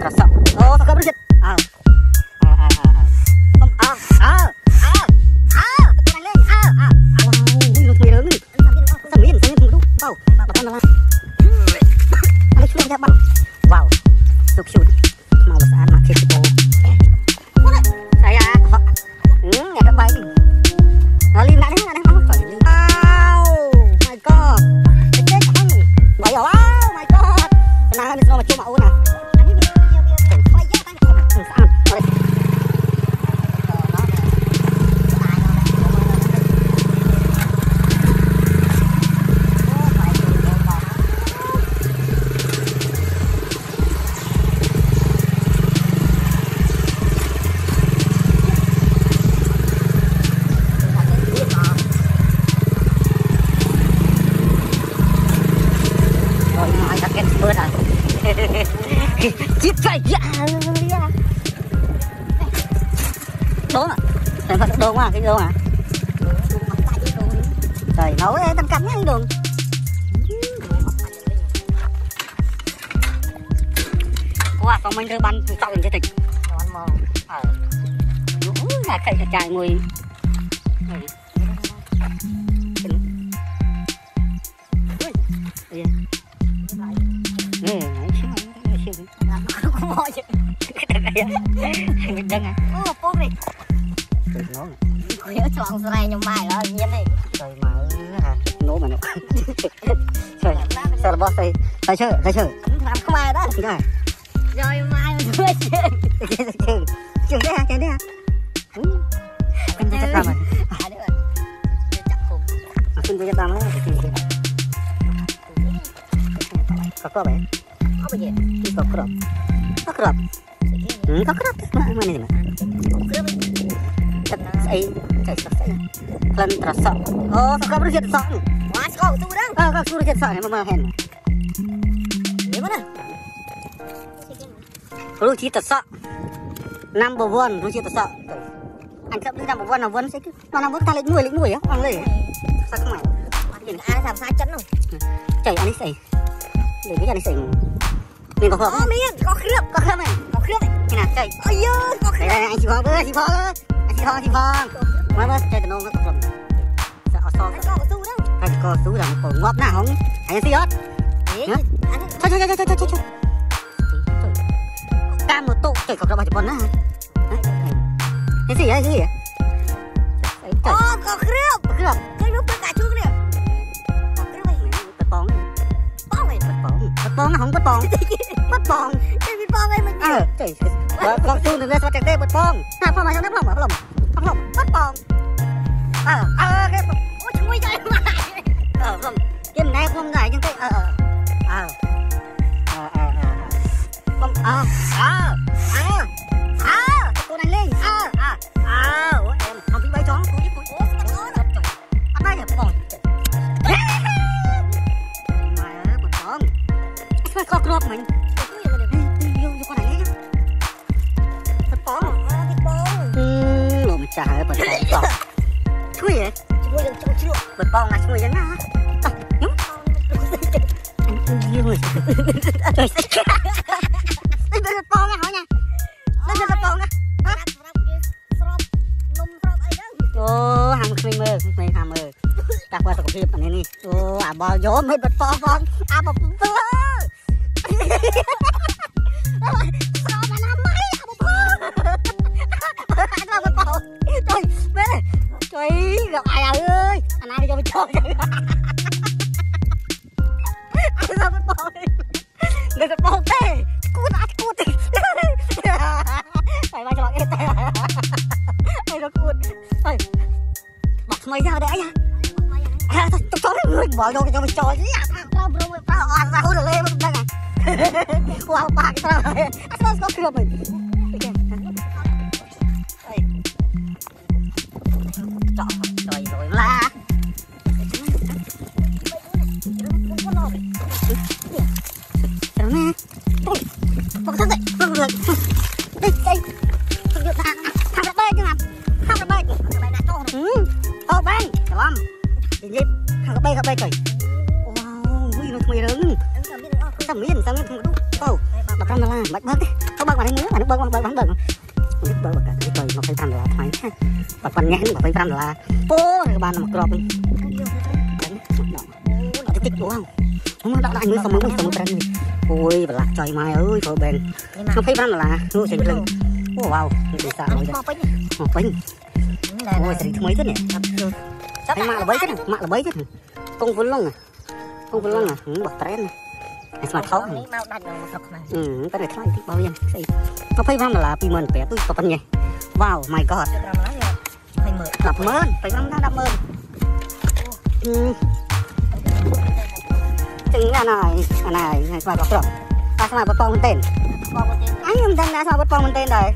ស្រសក់អូសកលចិត្តអើអើអើអើអើអើអើអើទៅខាងលេងអើអើអើនេះនោះធ្វើរឿងនេះសំមានសំមានមិនដឹងបោ10ដុល្លារអានេះឈ្មោះយ៉ាបាក់វ៉ាវសុខជូនមកស្អាតមកជិះទៅអាយ៉ាហត់អ្នកទៅបាយដល់លីណាស់ណាស់មកចូលលីអូ my god ចេញចេញបងបាយអូ my god ណាស់នេះស្មោះមកជុំអូនណា rồi nó các cái bớt à chết phải dạ đúng rồi thành phật đố mà cái đố mà trời nấu ấy tâm cắn nhá đường qua phòng mình đưa bắn tao lên cái tịch bắn mò ờ đúng là cây chạy ngồi nó chứ này mình đằng à Ô, bố đi. trời nó Nhớ chọn này nhưng mày đó, nhiên đi. trời mà nổ mà nó trời sao boss đây tay chơi tay chơi Làm không ai đó. này Rồi mai mình chơi. chơi đấy hả chơi đấy hả Ừ. Chơi chắc rồi À, được rồi. Chặt cùng. anh chơi chắc crop mà mà này mà Cướp đi. Ấy chạy sắp sẽ lần trật sợ. Ô sao có biết sợ? Quá sâu tu sợ này mà mà hèn Để mất à? lu chi tật sợ. Number one tật sợ. Anh cấp đi number one là one sẽ cứ number ta lấy nuôi lấy nuôi á ăn lấy sao không mày? Ai làm sai chân không? chạy anh ấy xảy. Để biết anh ấy xảy mình có hợp Có miếng, có cướp. có khớp này. Có ấy. thế nào? Chạy. Ôi dơ, có cướp. đây anh chị phong ơi chị phong ơi. Anh chị phong chị phong. Mà mà chạy từ nông nó cầm sợ so. Anh có tu đâu. anh có tú là cổ ngọt nào không? Anh xí hết Thôi thôi thôi thôi thôi thôi thôi. Cam một tụ chảy cọc ra bao chục con hả Cái gì đấy cái gì vậy có cướp. Bật cướp Cái lúc tất cả chú bóng không bật bóng Bật bóng Cái bị bong ấy mình Ờ trời Con tu đừng ra sao chạy tê bật bóng Nào phong mà trong nắp lồng hả lồng Phong lồng bật bóng Ờ ờ cái Ôi, chui ra mà. Ờ lồng Cái này không dài nhưng cái Ờ ờ Ờ Ờ ờ ờ Phong ờ Ờ Ờ Ờ Cô này lên ទៀតអានេះនេះអូអាបោយោមើលបាត់ប៉ោះផងអាបបើ cho bỏ vô cho mình cho chứ à, tao bro tao ăn ra hút này. Wow ba cái tao sao rồi la. Nè thằng đã bay gặp bay trời wow ui nó mày lớn sao miếng sao miếng không đúng ô bật 5ដុល្លារមិនបើកទេទៅបើកបាត់នេះមើលអានេះបើកបើកបើកបើកនេះបើកបើកទៅ25ដុល្លារថ្លៃបើប៉ុណ្ណេះ25ដុល្លារពោក៏បានមកក្របវិញអត់តិចអូមកដាក់ដាក់មើលសមមើលសមត្រឹងអូយប្រឡាក់ចុយម៉ែអើយចូលបែននេះមក25ដុល្លារនោះចេញភ្លឹងអូវ៉ាវនេះដូចសាអាមួយនេះទៅមកពេញមកពេញណែអូយសេរីថ្មីទៀតនេះ ចាប់ហើយម៉ាក់ល្បីទៀតម៉ាក់ល្បីទៀតពងវលងពងវលងបោះត្រែនហើយស្មាតថោនេះមកដាច់នៅស្រុកខ្មែរអឺតែថ្លៃតិចបើយ៉ាងស្អី25ដុល្លារ28000ទូចប៉ុណ្ណេះវ៉ាវ my god ជិត5ឡានឲ្យមើល10000025ណា100000អឺចឹងអាណៃអាណៃហើយស្មាតក្រប់តែស្មាតបបងមែនទេបងមកទៀតអញមិនដឹងណាស្មាតបបងមែនទេដែរ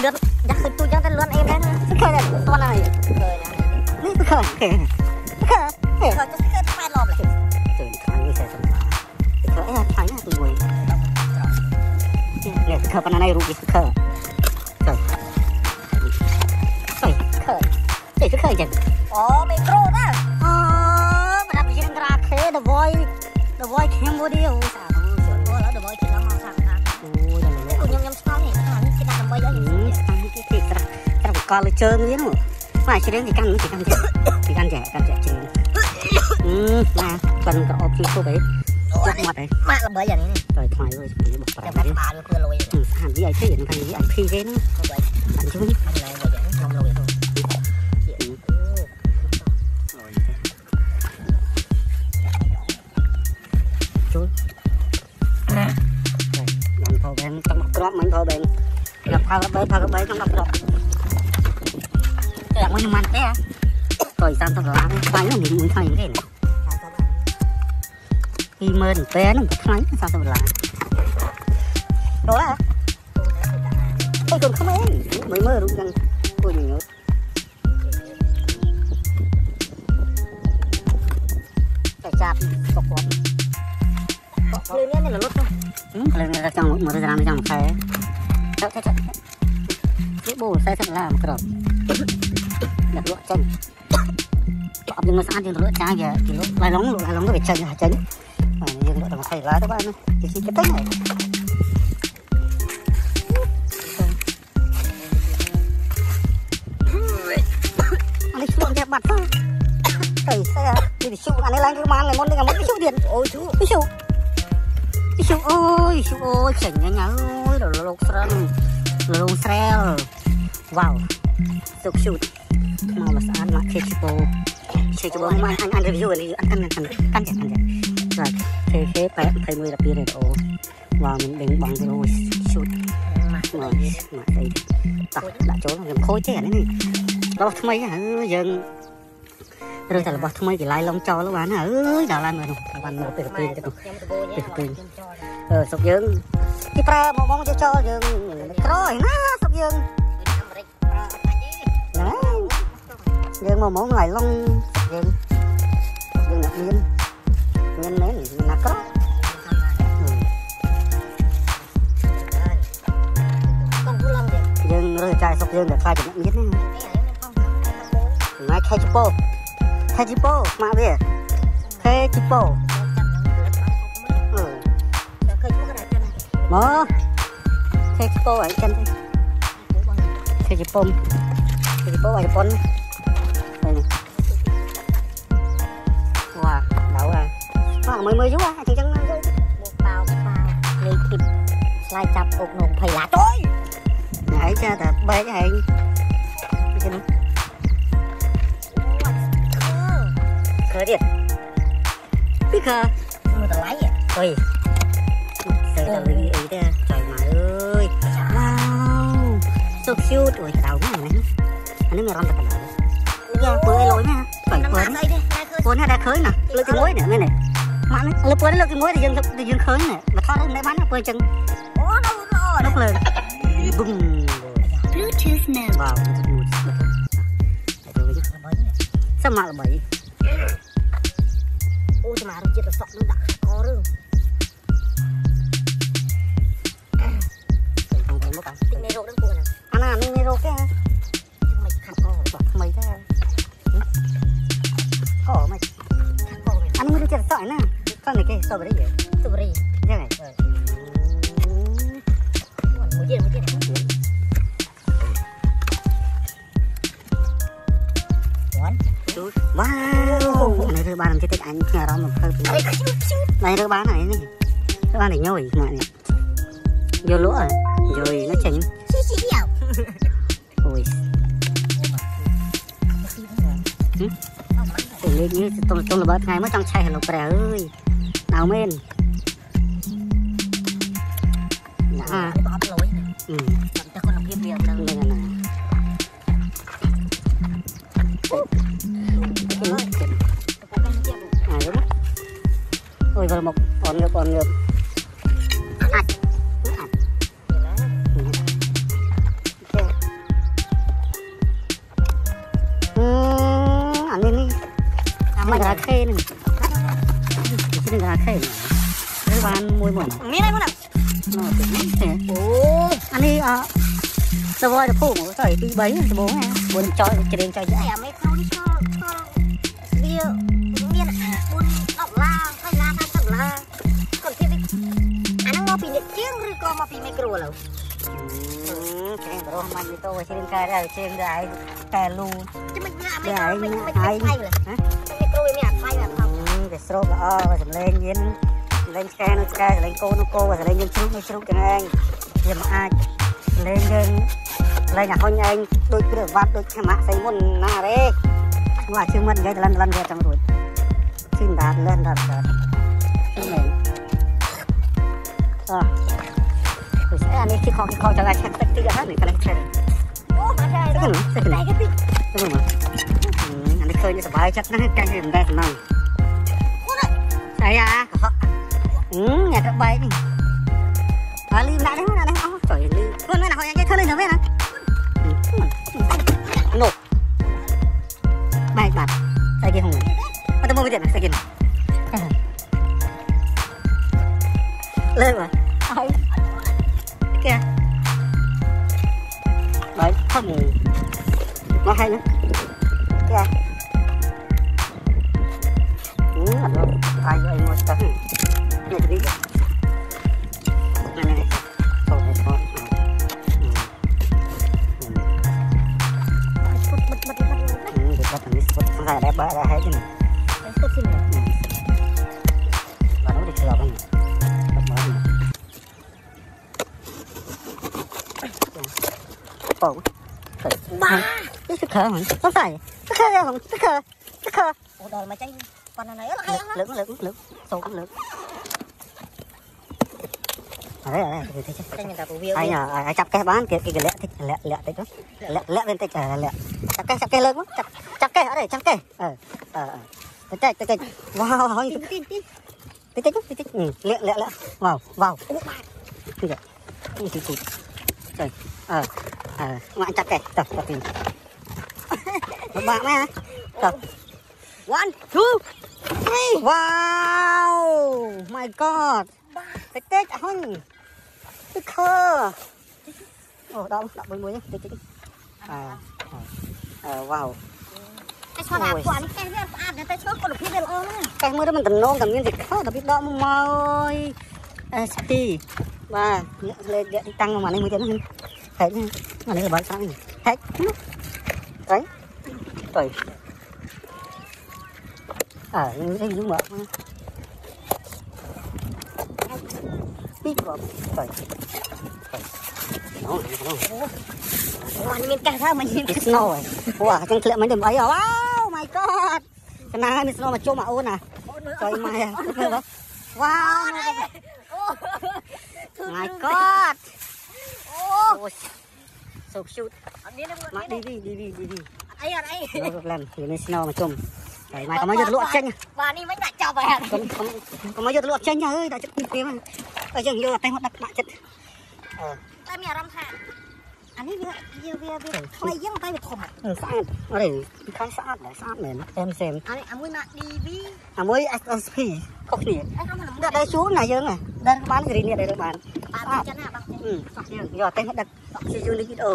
เลือดยักษ์สิตัวยังจะเลือดเองนะเคยสุดขั้วไหนเคยนะเคยเคยเคยเคยจะเคยแปดรอบเลยเจอครั้งนี้เสุดสมบัติเคยไอ้ตัวยเนี่ยเคยปนันไอรู้กี่เคยเคยเคยเคยเคยเคยจังอ๋อไม่โกรธนะอ๋อมันเป็ะยังกระเคยเดอะวอยเดอะวอยเข้มวัดีโอ có lên chơi liếm mà mà chỉ đến thì căn chỉ căn chỉ căn rẻ căn rẻ chỉ ừ mà cần có ốp chứ không ấy chắc mặt đấy. Mà là bởi vậy. Này rồi thoải rồi chỉ một cái đấy bàn cứ lôi ừ hẳn gì ấy chứ hiện cái gì ấy phi thế nữa hẳn chứ. Hẳn này rồi vậy. Không lôi thôi chú. Nè. Làm thầu bên trong mặt cọp mình thầu bên làm thầu bên thầu bên trong mặt cọp ដាក់មួយនឹងមិនទេហ៎ក៏30ដុល្លារថ្លៃនេះមួយថ្លៃទេ20000ទេហ្នឹងថ្លៃ30ដុល្លារដុល្លារអូកូនខ្មែរមិនមើលរូបយ៉ាងគួរញញើតតែចាប់សុកគាត់គាត់ភ្លើងនេះលុតទៅភ្លើងនេះចង់មើលរ៉ាមចង់ខែទៅទៅទៅបូ40ដុល្លារមកក្រប là lụa chân chọn nhưng mà sang thì lụa trang về thì lụa lại lóng lụa lại lóng có phải chân hả chân mà nhưng lụa đồng thầy lá các bạn thì chỉ cái tách này. Anh ấy xuống đẹp mặt thôi. Trời xe đi thì chịu anh ấy lên cái màn này món đi là món cái chịu điện ôi chú. Cái chịu cái chịu ôi chịu ôi chỉnh cái nhá, ơi rồi lột sơn lột xe wow, sụt sụt mau mas an mak kek bo kek bo mak an an review review an an an kan kan kan right kek kek 81 12រេអូមកមិនដឹងបងទៅឈុតមកមកមកអីតោះដាក់ចូលខ្ញុំខូចទេអានេះរបស់ថ្មីអើយើងឬតែរបស់ថ្មីគេឡាយឡងចោលបានអើយដល់ឡានមើលនោះបានមកពេលពេលទៅនោះពេលពេលអឺសុកយើងគេប្រើមកបងយកចោលយើងក្រហើយណាសុកយើង nhưng mà mỗi ngày long nhưng nhưng ngạc nhiên nhưng nên là có nhưng rồi chạy sọc nhưng để khai cho ngạc nhiên ngay khai chụp bô khai chụp bô mà về khai chụp bô mở khai chụp bô ở chân thôi khai chụp bô khai chụp bô ở chân khoảng 10 rút á, chỉ chẳng một bao pha lấy kịp lại chập ục nồng phải lá tôi. Nãy cho tập bay cái hình. Cái gì? Khờ đi. Biết khờ. Mua tờ lái vậy. Ôi. Từ từ lấy ý ra. Trời mà ơi. Wow. So cute. Ôi tao quá này. Anh ấy mày làm được cái này. Giờ bữa nha. Phải quên. Quên ha đã khơi nè. Lấy cái lối nữa nghe này. ម៉ាក់នេះលើពួនលើកទី1ដែលយើងដែលយើងឃើញមកថតរូបនេះបានព្រោះអញ្ចឹងអូដល់ដល់ដល់ភ្លើងប៊ឹម Bluetooth now បាទ Bluetooth សម្មាល្បីអូសម្មារជាតិសក់នឹងដាក់ករឿងមេរោគនឹងគួរណាអាណាមានមេរោគទេមិនខាត់កបាក់ថ្មីទេកមិនអានេះមិនរត់ចិត្តសក់ឯណា Paniknya strawberry vậy sao vậy Mungkin, mungkin. One, two, wow. Này thứ ba làm cái tết anh nhà đó một hơi. Này thứ ba này này. Thứ ba này nhồi mọi này. Vô lúa rồi. À? Rồi nó chỉnh. Ôi. Từ lên như tôi tôi là bớt ngay mới trong chai hàng lục bè ơi đào men dạ. Ừ. នេះអូអានេះអសវ័យទៅភូមិទៅទី3ដបងណាមុនចោលច្រៀងចោលអាមេខ្លួនឆ្លវាមានអា4ដុល្លារ20ឡាន50ដុល្លារគាត់ជិះអានោះមកពីអ្នកជាងឬក៏មកពីមីក្រូឡូវច្រៀងបរោះមិនទៅច្រៀងកែដែរច្រៀងដែរតែលូចាំមិនអាមេមិនមិនថ្លៃហ៎មីក្រូវាមានអាថ្លៃអាផងវាស្រោបល្អសម្លេងញៀន លេងឆ្កែនោះឆ្កែលេងគោនោះគោលេងយើងជ្រូកនោះជ្រូកទាំងឯងវាមិនអាចលេងយើងលេងអាហុញឯងដូចគ្រឿងវត្តដូចខ្មាក់ស្អីមុនណារេមកជឿមិននិយាយតលន់តលន់វាចង់រួចជិះដាតលន់ដាតដាតមែនអោះគឺអានេះទីខកខកតឡាឆាក់ទឹកទីហ្នឹងនេះកន្លែងឆ្ងាយអូមកដែរទៅណាទៅណាអានេះឃើញសុបាយចិត្តណាស់កាច់វាមិនដែរសំណងអាយ៉ា แต่บนี่พอลืมได้แล้วนะอ๋อจ่อยลืมเพื่อนเมื่อไหร่เขายังจะเธอเลยนะเพื่อนนะหนุกใบบัตรใส่กี่หงมันจะโมไปเด็ดนะใส่กินเลิกวะ khờ hả không phải nó khờ hả nó khờ nó khờ ủa đời mà chanh con này nó khờ hả lưỡng lưỡng lưỡng sổ cũng lưỡng đấy đấy ai nhờ ai chặt cái bán kia kia lẹ thích lẹ lẹ thích lắm lẹ lẹ bên tay trời lẹ chặt cái chặt cái lớn quá chặt chặt cái ở đây chặt cái ờ ờ cái cái cái wow hỏi tin tin tin tin tin tin tin lẹ lẹ lẹ wow wow cái gì trời ờ ờ ngoại chặt cái tập tập tin លំបាកណាតោះ one two three wow my god តិចតិចអហ៊ុនទឹកខើអូដល់ដាក់មួយមួយតិចតិចអើអើ wow តែឆ្លងអាព័ន្ធនេះតែវាស្អាតតែឆ្លងគុណភាពវាល្អណាស់តែមើលទៅមិនតំណងតែមានទឹកខើតែវាដកមកមកអេស្ទីបាទលេខតាំងមកនេះមួយទៀតហ្នឹងហែកហ្នឹងអានេះរបស់ស្អាតហែកហ្នឹងអី មានកាសថាមិនមាន cái snow rồi wow chẳng lẽ mấy đêm ấy wow my god cái nào cái snow mà chôm mà ôn à trời mày à wow អូ my god អូ Ôi, so cute អត់មានទេ mà អីអត់អីឡែមវាមានស្នូមកជុំហើយមកកុំយកទៅលក់ចេញបាទនេះមិនដាក់ចប់ហើយកុំកុំយកទៅលក់ចេញហើយដាក់ចិត្តពីព្រាមអញ្ចឹងយកអត់ទេមកដាក់ដាក់ចិត្តអឺតែមានអារម្មណ៍ថាអានេះវាវាវាវាថ្មីយ៉ាងតែវាធំស្អាតអរិយពីខាងស្អាតដែរស្អាតមែនតែមិនសេមអានេះអាមួយម៉ាក់ DV អាមួយ SSP ខុសគ្នាដាក់ដែរជូនណាយើងដែរបានសេរីនេះដែរបានបាទចឹងណាបងសោះយើងយកតែដាក់ Unity អូ